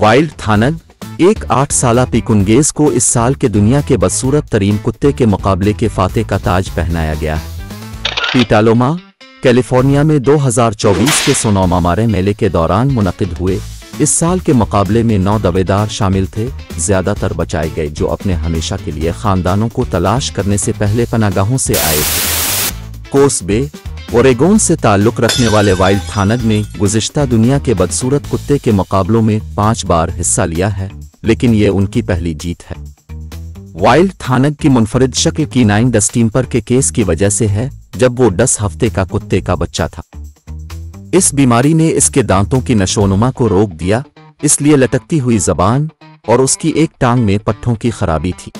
Wild thang एक आठ साल पिकुनगेज को इस साल के दुनिया के बदसूरत तरीन कुत्ते के मुकाबले के फाते का ताज पहनाया गया। है पीटालोमा, कैलिफ़ोर्निया में 2024 के सोनोमा मारे मेले के दौरान मुनद हुए। इस साल के मुकाबले में नौ दवेदार शामिल थे, ज़्यादातर बचाए गए जो अपने हमेशा के लिए खानदानों को तलाश करने से पहले पनागाहों से आए थे। कोस बे ओरेगोन से ताल्लुक रखने वाले वाइल्ड थानग ने गुजश्ता दुनिया के बदसूरत कुत्ते के मुकाबलों में पाँच बार हिस्सा लिया है, लेकिन ये उनकी पहली जीत है। वाइल्ड थानग की मुनफरद शक्ल की नाइन डस्टीम्पर के केस की वजह से है, जब वो दस हफ़्ते का कुत्ते का बच्चा था। इस बीमारी ने इसके दांतों की नशोनुमा को रोक दिया, इसलिए लटकती हुई जबान और उसकी एक टांग में पट्टों की खराबी थी।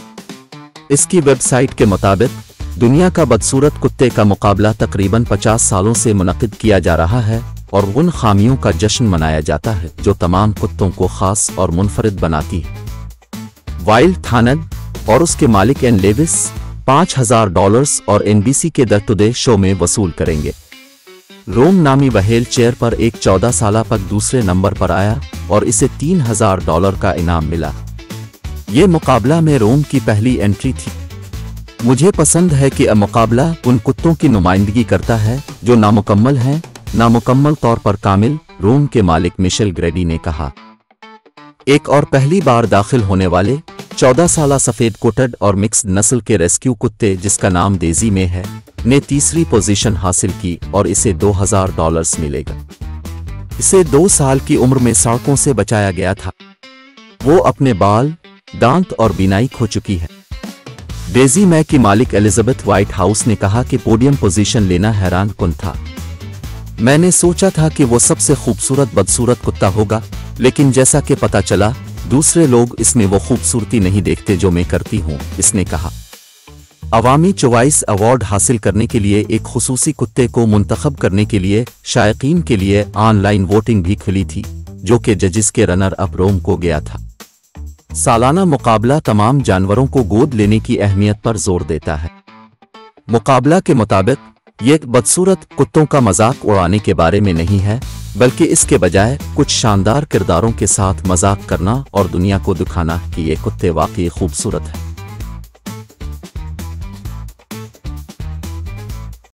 इसकी वेबसाइट के मुताबिक दुनिया का बदसूरत कुत्ते का मुकाबला तकरीबन 50 सालों से मुनद किया जा रहा है और उन खामियों का जश्न मनाया जाता है, जो तमाम कुत्तों को खास और मुनफरद बनाती है। वाइल्ड थानग और उसके मालिक एन लेविस पाँच हज़ार डॉलर्स और एनबीसी के द टुडे शो में वसूल करेंगे। रोम नामी बहेल चेयर पर एक चौदह साल पक दूसरे नंबर पर आया और इसे तीन हज़ार डॉलर का इनाम मिला। ये मुकाबला में रोम की पहली एंट्री थी। मुझे पसंद है कि मुकाबला उन कुत्तों की नुमाइंदगी करता है, जो नामुकम्मल हैं। नामुकम्मल तौर पर कामिल, रोम के मालिक मिशेल ग्रेडी ने कहा। एक और पहली बार दाखिल होने वाले, चौदह साल सफ़ेद कोटड और मिक्स नस्ल के रेस्क्यू कुत्ते, जिसका नाम डेजी में है, ने तीसरी पोजीशन हासिल की और इसे 2000 डॉलर्स मिलेगा। इसे दो साल की उम्र में सड़कों से बचाया गया था। वो अपने बाल, दांत और बिनाई खो चुकी है। डेजी मै की मालिक एलिजाबेथ व्हाइट हाउस ने कहा कि पोडियम पोजीशन लेना हैरान कुन था। मैंने सोचा था कि वो सबसे खूबसूरत बदसूरत कुत्ता होगा, लेकिन जैसा कि पता चला, दूसरे लोग इसमें वो खूबसूरती नहीं देखते जो मैं करती हूँ, इसने कहा। अवामी चौवाइस अवार्ड हासिल करने के लिए एक खसूसी कुत्ते को मुंतखब करने के लिए, शायकीन के लिए ऑनलाइन वोटिंग भी खुली थी, जो कि जजिस के रनर अप रोम को गया था। सालाना मुकाबला तमाम जानवरों को गोद लेने की अहमियत पर ज़ोर देता है। मुकाबला के मुताबिक, ये बदसूरत कुत्तों का मज़ाक उड़ाने के बारे में नहीं है, बल्कि इसके बजाय कुछ शानदार किरदारों के साथ मज़ाक करना और दुनिया को दिखाना कि ये कुत्ते वाकई खूबसूरत हैं।